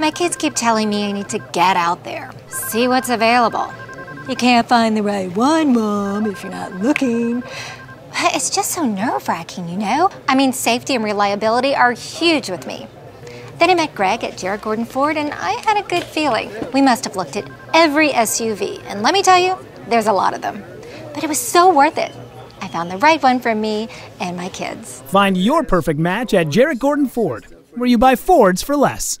My kids keep telling me I need to get out there, see what's available. You can't find the right one, Mom, if you're not looking. It's just so nerve wracking, you know? I mean, safety and reliability are huge with me. Then I met Greg at Jarrett Gordon Ford, and I had a good feeling. We must have looked at every SUV, and let me tell you, there's a lot of them. But it was so worth it. I found the right one for me and my kids. Find your perfect match at Jarrett Gordon Ford, where you buy Fords for less.